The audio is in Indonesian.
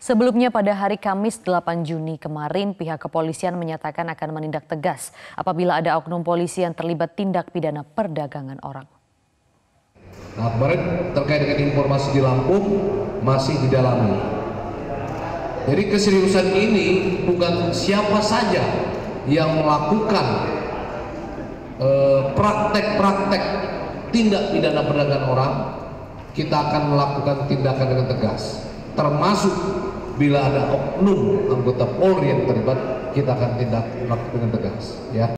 Sebelumnya pada hari Kamis 8 Juni kemarin pihak kepolisian menyatakan akan menindak tegas apabila ada oknum polisi yang terlibat tindak pidana perdagangan orang. Nah, kemarin terkait dengan informasi di Lampung masih didalami. Jadi keseriusan ini bukan siapa saja yang melakukan eh, praktek-praktek uh, tindak pidana perdagangan orang, kita akan melakukan tindakan dengan tegas, termasuk bila ada oknum anggota Polri yang terlibat kita akan tindak dengan tegas ya